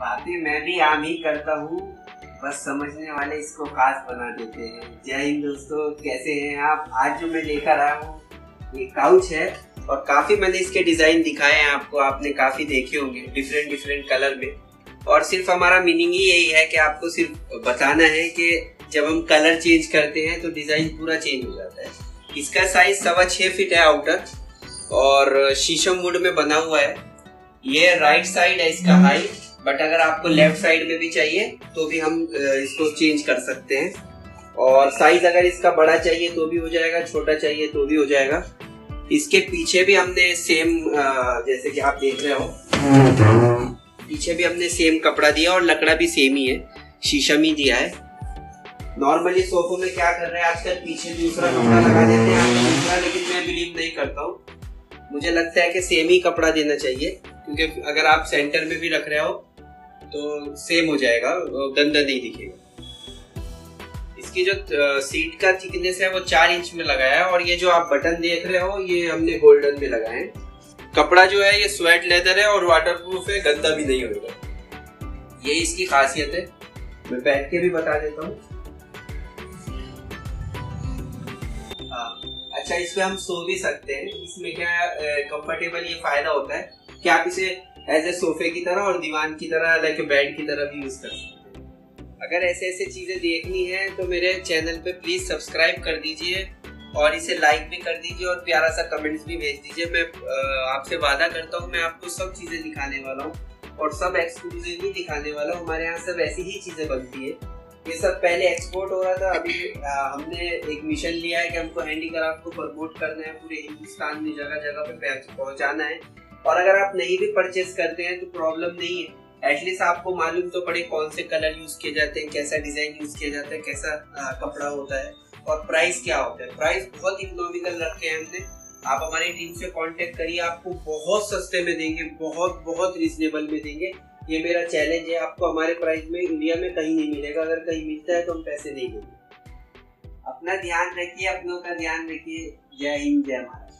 बातें मैं भी आम ही करता हूँ। बस समझने वाले इसको खास बना देते हैं। जय हिंद दोस्तों, कैसे हैं आप? आज जो मैं लेकर आया हूँ, ये काउच है और काफ़ी मैंने इसके डिज़ाइन दिखाए हैं आपको। आपने काफ़ी देखे होंगे डिफरेंट डिफरेंट कलर में। और सिर्फ़ हमारा मीनिंग ही यही है कि आपको सिर्फ़ बताना है कि जब हम कलर चेंज करते हैं तो डिज़ाइन पूरा चेंज हो जाता है। इसका साइज़ सवा छह फीट है आउटर और शीशम वुड में बना हुआ है। ये राइट साइड है इसका हाइट बट अगर आपको लेफ़्ट साइड में भी चाहिए तो भी हम इसको चेंज कर सकते हैं। और साइज़ अगर इसका बड़ा चाहिए तो भी हो जाएगा, छोटा चाहिए तो भी हो जाएगा। इसके पीछे भी हमने सेम जैसे कि आप देख रहे हो। पीछे भी हमने सेम कपड़ा दिया और लकड़ा भी सेम ही है। शीशम ही दिया है। नॉर्मली सोफो में क्या कर रहे हैं, आजकल पीछे दूसरा कपड़ा लगा देते हैं। लेकिन मैं बिलीव नहीं करता हूँ। मुझे लगता है कि सेम ही कपड़ा देना चाहिए। क्योंकि अगर आप सेंटर में भी रख रहे हो तो सेम हो जाएगा गंदा नहीं दिखेगा। इसकी जो सीट का थिकनेस है वो चार इंच में लगाया है और ये जो आप बटन देख रहे हो ये हमने गोल्डन में लगाए हैं। कपड़ा जो है ये स्वेट लेदर है और वाटर प्रूफ है गंदा भी नहीं होगा। ये इसकी खासियत है। मैं बैठ के भी बता देता हूँ। हाँ, अच्छा इसमें हम सो भी सकते हैं। इसमें क्या कंफर्टेबल ये फ़ायदा होता है? कि आप इसे एज ए सोफे की तरह और दीवान की तरह लाइक बेड की तरह भी यूज़ कर सकते हैं। अगर ऐसे ऐसे चीज़ें देखनी है तो मेरे चैनल पे प्लीज़ सब्सक्राइब कर दीजिए और इसे लाइक भी कर दीजिए और प्यारा सा कमेंट्स भी भेज दीजिए। मैं आपसे वादा करता हूँ, मैं आपको सब चीज़ें दिखाने वाला हूँ और सब एक्सक्लूसिव भी दिखाने वाला हूँ। हमारे यहाँ सब ऐसी ही चीज़ें बनती है। ये सब पहले एक्सपोर्ट हो रहा था, अभी हमने एक मिशन लिया है कि हमको हैंडीक्राफ्ट को प्रमोट करना है, पूरे हिंदुस्तान में जगह जगह पे पहुंचाना है। और अगर आप नहीं भी परचेस करते हैं तो प्रॉब्लम नहीं है। एटलीस्ट आपको मालूम तो पड़े कौन से कलर यूज़ किए जाते हैं कैसा डिज़ाइन यूज़ किया जाता है कैसा आ, कपड़ा होता है और प्राइस क्या होता है। प्राइस बहुत इकोनॉमिकल रखे हैं हमने। आप हमारी टीम से कांटेक्ट करिए आपको बहुत सस्ते में देंगे बहुत बहुत रिजनेबल में देंगे। ये मेरा चैलेंज है आपको हमारे प्राइस में इंडिया में कहीं नहीं मिलेगा। अगर कहीं मिलता है तो हम पैसे नहीं देंगे। अपना ध्यान रखिए अपनों का ध्यान रखिए। जय हिंद जय महाराष्ट्र।